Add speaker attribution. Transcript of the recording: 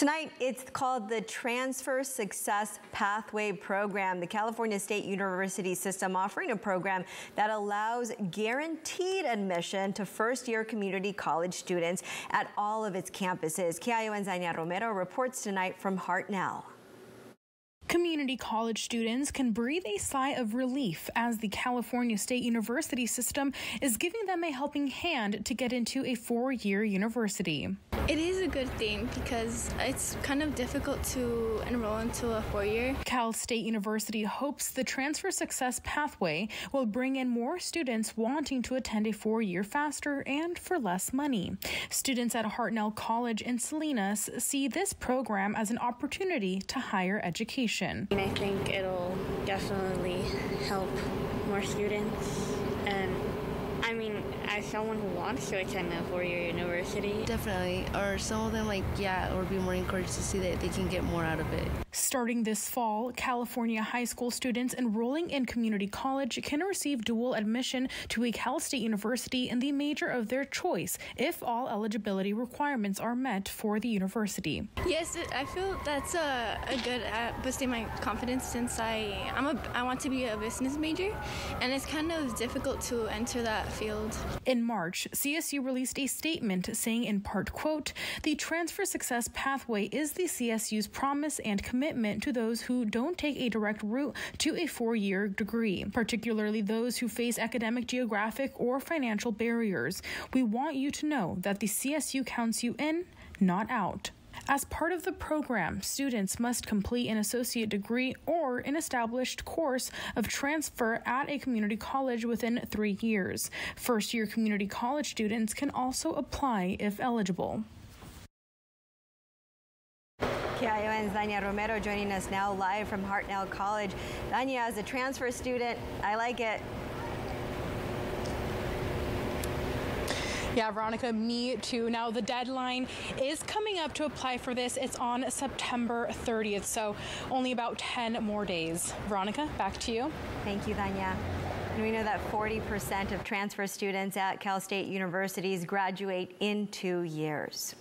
Speaker 1: Tonight, it's called the Transfer Success Pathway Program, the California State University system offering a program that allows guaranteed admission to first-year community college students at all of its campuses. KION's Dania Romero reports tonight from Hartnell.
Speaker 2: Community college students can breathe a sigh of relief as the California State University system is giving them a helping hand to get into a four year university.
Speaker 3: It is a good thing because it's kind of difficult to enroll into a four year.
Speaker 2: Cal State University hopes the transfer success pathway will bring in more students wanting to attend a four year faster and for less money. Students at Hartnell College in Salinas see this program as an opportunity to higher education.
Speaker 4: I think it'll definitely help more students and mean, as someone who wants to attend a four-year university.
Speaker 5: Definitely. Or some of them, like, yeah, or be more encouraged to see that they can get more out of it.
Speaker 2: Starting this fall, California high school students enrolling in community college can receive dual admission to a Cal State University in the major of their choice if all eligibility requirements are met for the university.
Speaker 3: Yes, I feel that's a, a good uh, at boosting my confidence since I I'm a I want to be a business major, and it's kind of difficult to enter that field.
Speaker 2: In March, CSU released a statement saying in part, quote, the transfer success pathway is the CSU's promise and commitment to those who don't take a direct route to a four-year degree, particularly those who face academic, geographic, or financial barriers. We want you to know that the CSU counts you in, not out. As part of the program, students must complete an associate degree or an established course of transfer at a community college within three years. First year community college students can also apply if eligible.
Speaker 1: KION's Dania Romero joining us now live from Hartnell College. Dania, as a transfer student, I like it.
Speaker 2: Yeah, Veronica, me too. Now, the deadline is coming up to apply for this. It's on September 30th, so only about 10 more days. Veronica, back to you.
Speaker 1: Thank you, Dania. And we know that 40% of transfer students at Cal State universities graduate in two years.